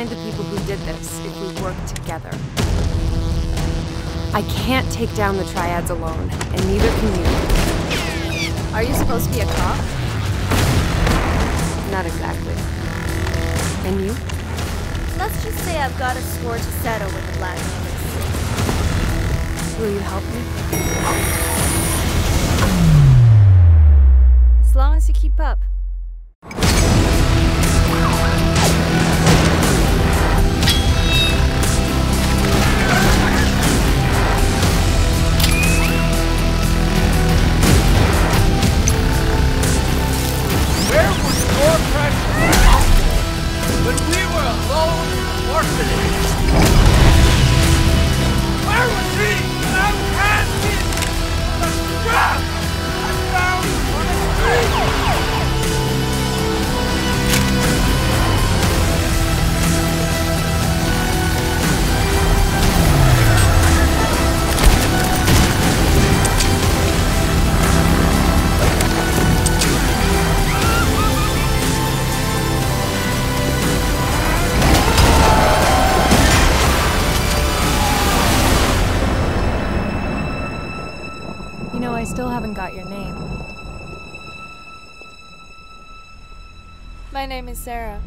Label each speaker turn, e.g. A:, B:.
A: find the people who did this if we work together. I can't take down the Triads alone, and neither can you.
B: Are you supposed to be a cop?
A: Not exactly. And you?
B: Let's just say I've got a score to settle with the Black
A: Will you help me?
B: As long as you keep up.
A: You know, I still haven't got your name.
B: My name is Sarah.